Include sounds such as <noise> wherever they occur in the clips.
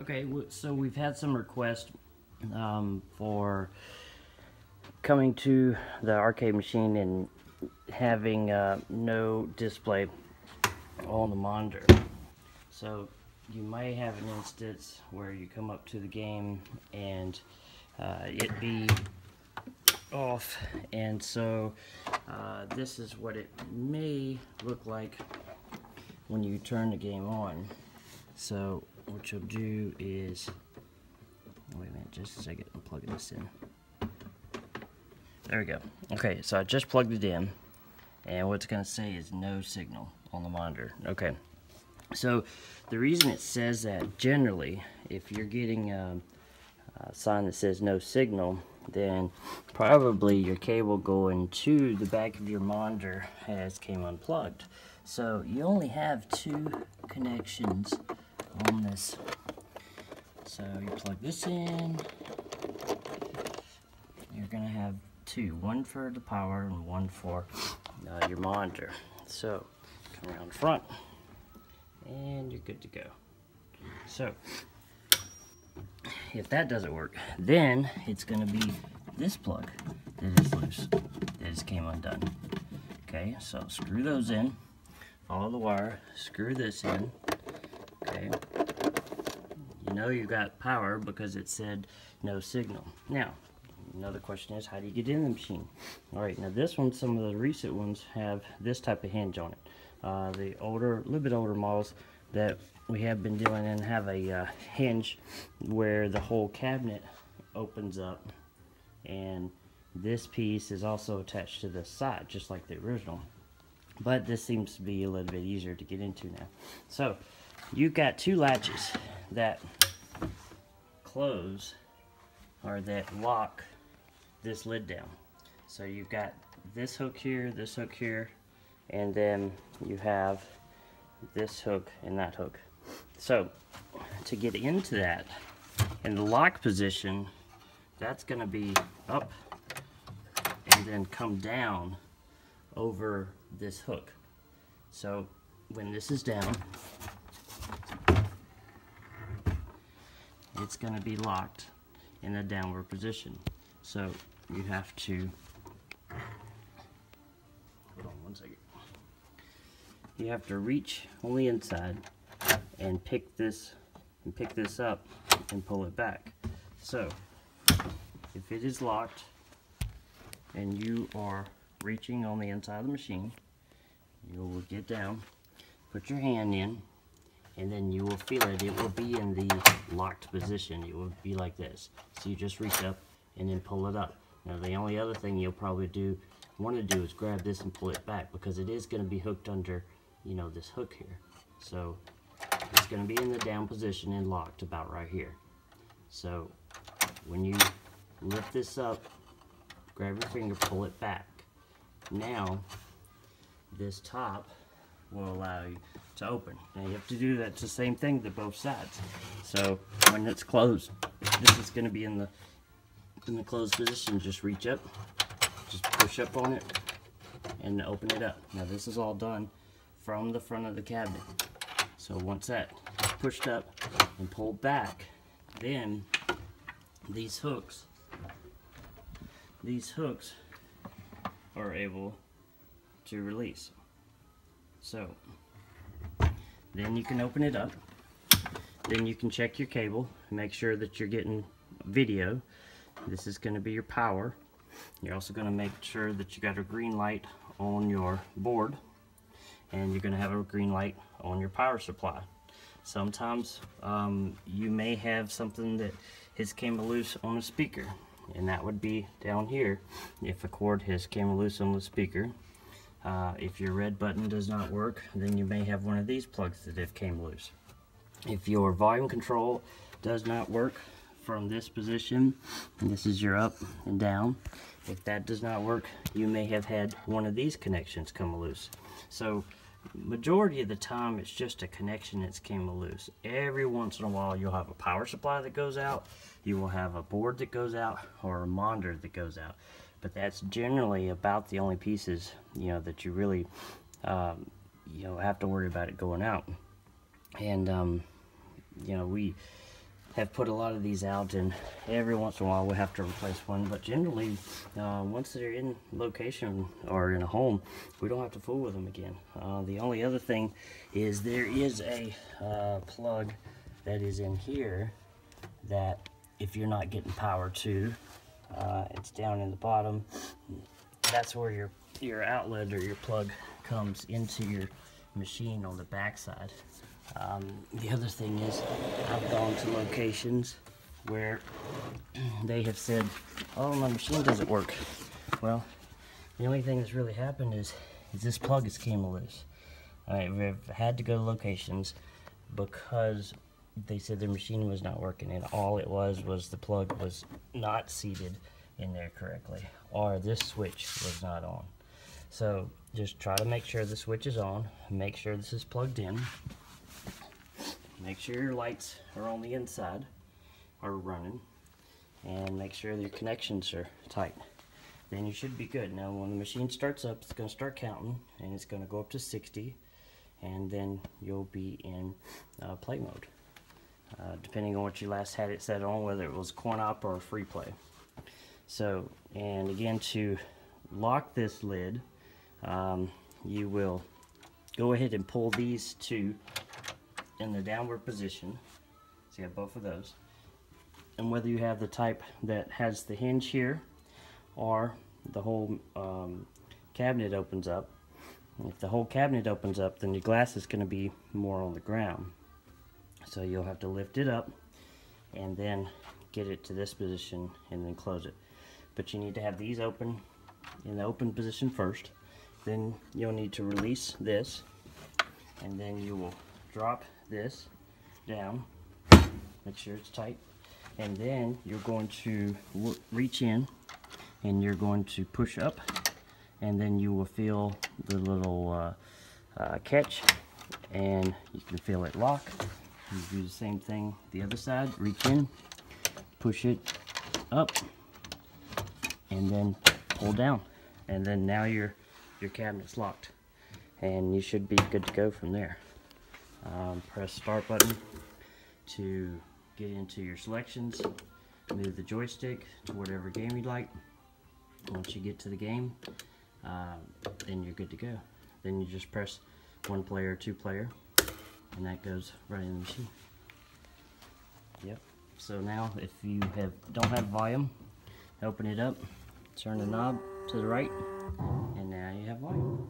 Okay, so we've had some requests um, for coming to the arcade machine and having uh, no display on the monitor. So you may have an instance where you come up to the game and uh, it be off and so uh, this is what it may look like when you turn the game on. So what you'll do is, wait a minute, just a second, I'm plugging this in. There we go. Okay, so I just plugged it in, and what's going to say is no signal on the monitor. Okay, so the reason it says that generally, if you're getting a, a sign that says no signal, then probably your cable going to the back of your monitor has came unplugged. So you only have two connections on this. So you plug this in. You're going to have two, one for the power and one for uh, your monitor. So come around front and you're good to go. So if that doesn't work, then it's going to be this plug that is loose, that just came undone. Okay, so screw those in, follow the wire, screw this in, okay. You know you got power because it said no signal. Now, another question is how do you get in the machine? Alright, now this one, some of the recent ones have this type of hinge on it. Uh, the older, a little bit older models that we have been dealing in have a uh, hinge where the whole cabinet opens up and this piece is also attached to the side just like the original but this seems to be a little bit easier to get into now so you've got two latches that close or that lock this lid down. So you've got this hook here this hook here and then you have this hook and that hook. So to get into that in the lock position that's going to be up and then come down over this hook. So when this is down it's going to be locked in a downward position so you have to hold on one second you have to reach on the inside and pick this and pick this up and pull it back. So if it is locked and you are reaching on the inside of the machine, you will get down, put your hand in, and then you will feel it. It will be in the locked position. It will be like this. So you just reach up and then pull it up. Now the only other thing you'll probably do want to do is grab this and pull it back because it is going to be hooked under you know this hook here so it's going to be in the down position and locked about right here. So when you lift this up, grab your finger, pull it back. Now this top will allow you to open. Now you have to do that the same thing to both sides. So when it's closed, this is going to be in the in the closed position. Just reach up, just push up on it, and open it up. Now this is all done from the front of the cabinet. So once that is pushed up and pulled back, then these hooks, these hooks are able to release. So then you can open it up. Then you can check your cable, make sure that you're getting video. This is going to be your power. You're also going to make sure that you got a green light on your board and you're going to have a green light on your power supply. Sometimes um, you may have something that has came loose on a speaker and that would be down here if a cord has came loose on the speaker. Uh, if your red button does not work then you may have one of these plugs that have came loose. If your volume control does not work from this position and this is your up and down if that does not work you may have had one of these connections come loose. So majority of the time it's just a connection that's came loose. Every once in a while you'll have a power supply that goes out, you will have a board that goes out, or a monitor that goes out. But that's generally about the only pieces, you know, that you really, um, you know, have to worry about it going out. And, um, you know, we, have put a lot of these out and every once in a while we have to replace one. But generally uh, once they're in location or in a home we don't have to fool with them again. Uh, the only other thing is there is a uh, plug that is in here that if you're not getting power to uh, it's down in the bottom. That's where your your outlet or your plug comes into your machine on the back side um, the other thing is I've gone to locations where <clears throat> they have said, oh, my machine doesn't work. Well, the only thing that's really happened is, is this plug has came loose. I we've had to go to locations because they said their machine was not working and all it was was the plug was not seated in there correctly or this switch was not on. So just try to make sure the switch is on, make sure this is plugged in, make sure your lights are on the inside are running and make sure your connections are tight. Then you should be good. Now when the machine starts up it's going to start counting and it's going to go up to 60 and then you'll be in uh, play mode uh, depending on what you last had it set on whether it was coin op or free play. So and again to lock this lid um, you will go ahead and pull these two in the downward position. So you have both of those. And whether you have the type that has the hinge here or the whole um, cabinet opens up, if the whole cabinet opens up, then your glass is going to be more on the ground. So you'll have to lift it up and then get it to this position and then close it. But you need to have these open in the open position first. Then you'll need to release this and then you will drop this down, make sure it's tight, and then you're going to reach in and you're going to push up and then you will feel the little uh, uh, catch and you can feel it lock. You do the same thing the other side, reach in, push it up, and then pull down. And then now your, your cabinet's locked. And you should be good to go from there um, press start button to get into your selections. Move the joystick to whatever game you'd like. Once you get to the game uh, then you're good to go. Then you just press one player two player and that goes right in the machine. Yep. So now if you have don't have volume open it up turn the knob to the right and now you have volume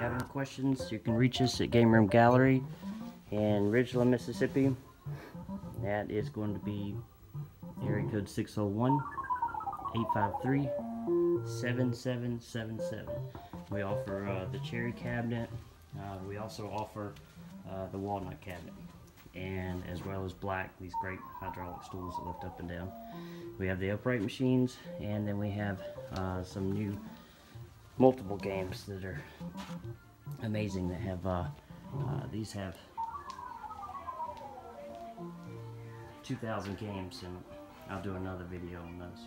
you have any questions, you can reach us at Gameroom Gallery in Ridgeland, Mississippi. That is going to be area code 601 853 7777. We offer uh, the cherry cabinet. Uh, we also offer uh, the walnut cabinet and as well as black, these great hydraulic stools that lift up and down. We have the upright machines and then we have uh, some new multiple games that are amazing that have uh, uh, these have 2,000 games and I'll do another video on those.